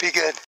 Be good.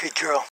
Good girl.